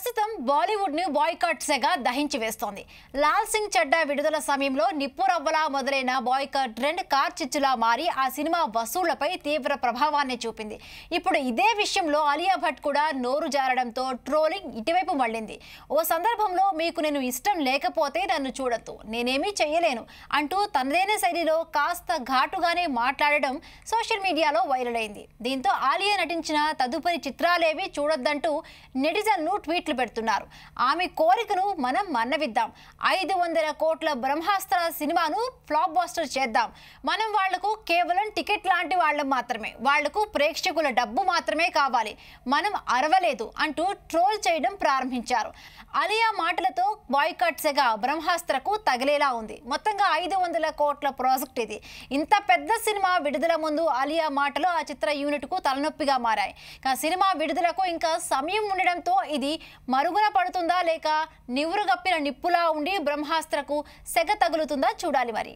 ప్రస్తుతం బాలీవుడ్ని బాయ్కాట్ సెగ దహించి వేస్తోంది. లాల్ సింగ్ చెడ్డా విడుదల సమయంలో నిప్పురవ్వలా మొదలైన బాయ్కాట్ ట్రెండ్ కార్చిచ్చులా మారి ఆ సినిమా వసూళ్ళపై తీవ్ర ప్రభావాన్ని చూపింది. ఇప్పుడు ఇదే విషయంలో అలియా భట్ కూడా నోరు జారడంతో ట్రోలింగ్ ఇటువైపు మళ్ళింది. ఓ సందర్భంలో మీకు నేను ఇష్టం లేకపోతే నన్ను చూడొద్దు నేనేమీ చేయలేను అంటూ తనదైన శైలిలో కాస్త ఘాటుగానే మాట్లాడడం సోషల్ మీడియాలో వైరల్ అయింది. దీంతో ఆలియా నటించిన తదుపరి చిత్రాలేవి చూడొద్దంటూ నెటిజన్లు ట్వీట్లు పెడుతున్నారు. ఆమె కోరికను మనం మన్నవిద్దాం. ఐదు వందల కోట్ల బ్రహ్మాస్త్ర సినిమాను ఫ్లాప్ బాస్టర్ చేద్దాం. మనం వాళ్ళకు కేవలం టికెట్ లాంటి వాళ్ళం మాత్రమే. వాళ్ళకు ప్రేక్షకుల డబ్బు మాత్రమే కావాలి. మనం అరవలేదు అంటూ ట్రోల్ చేయడం ప్రారంభించారు. అలియా మాటలతో బాయ్కట్ సెగ బ్రహ్మాస్త్రకు తగిలేలా ఉంది. మొత్తంగా ఐదు వందల కోట్ల ప్రాజెక్ట్ ఇది. ఇంత పెద్ద సినిమా విడుదల ముందు అలియా మాటలు ఆ చిత్ర యూనిట్కు తలనొప్పిగా మారాయి. సినిమా విడుదలకు ఇంకా సమయం ఉండడంతో ఇది మరుగున పడుతుందా లేక నివురుగప్పిన నిప్పులా ఉండి బ్రహ్మాస్త్రకు సెగ తగులుతుందా చూడాలి మరి.